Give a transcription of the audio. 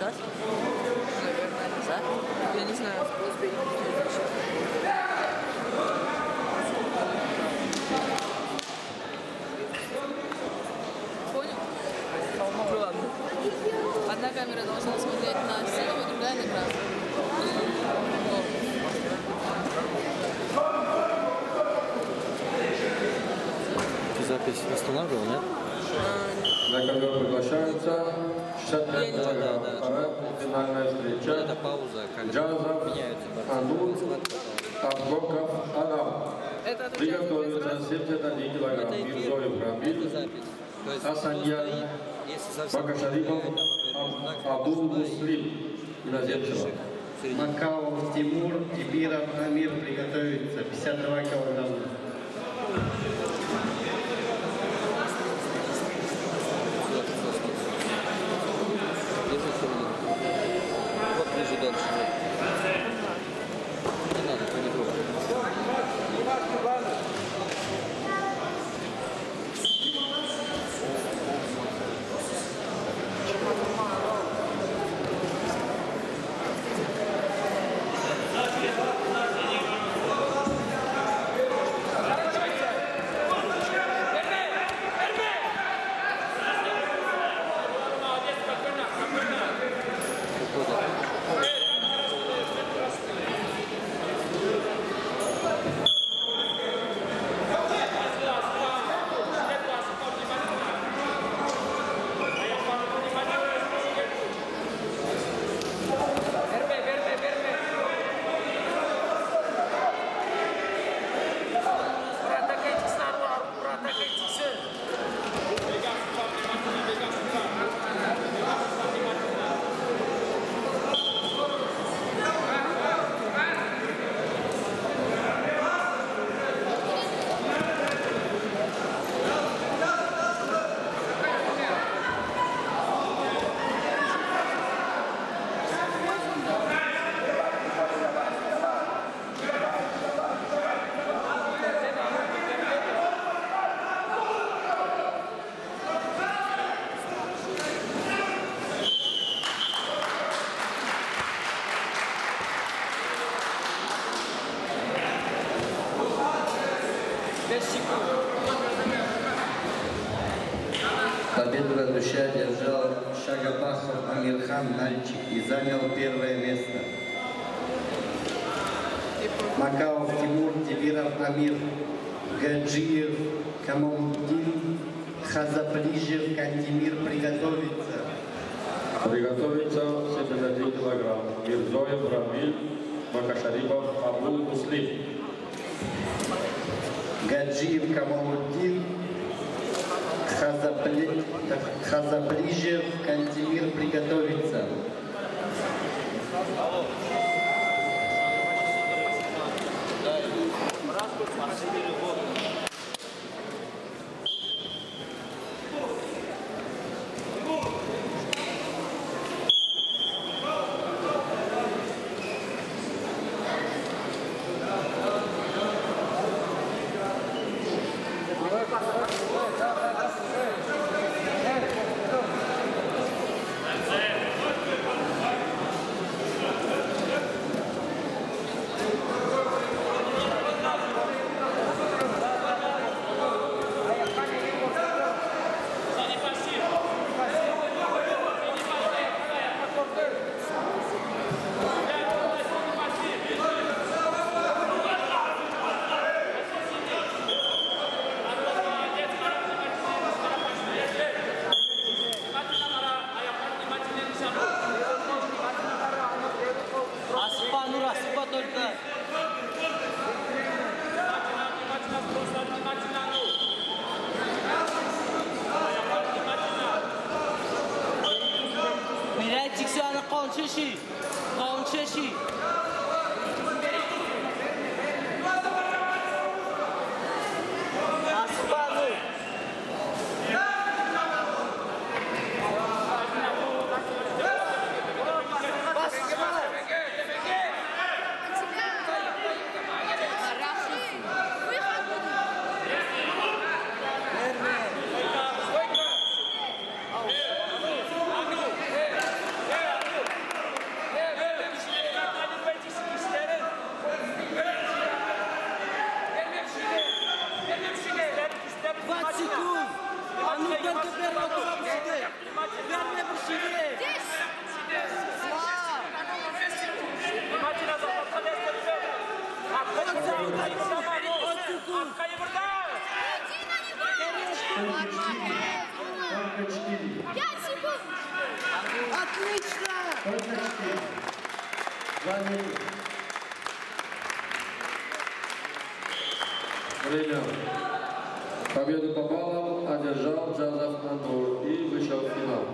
Сейчас? наверное. Да? Я не знаю. Понял? Ну ладно. Одна камера должна смотреть на синего, другая на красный. Запись останавливал, нет? на ковер приглашаются 65 Я не килограмм. знаю, да, Вторая финальная Это встреча. пауза, когда Джазов, меняются Анун. Абгоков, Адам. Это отличается Приготовиться 71 килограмм. Это Мирзоев это Рамиль, совсем Бакашарипов, это Абул Муслим. Иноземцева. Макаов Тимур, Тибиров Амир приготовиться. 52 килограмма. Победу на душе одержал Шагабахов Амирхан Нальчик и занял первое место. Макаов Тимур, Тибиров Амир, Гаджиев, Камалудин, Хазаплижев, Кантимир приготовиться. Приготовиться 71 килограмм. Мирзоев Рамиль, Бакашарипов, Абул Муслим. Гаджиев Камалудин, Хазапли- Хазаплижев, Кантимир pasa nada. 继。4. 5 секунд. Отлично. Только 4. Два минуты. Время. Победу по баллам одержал Джазов Антур и вышел в финал.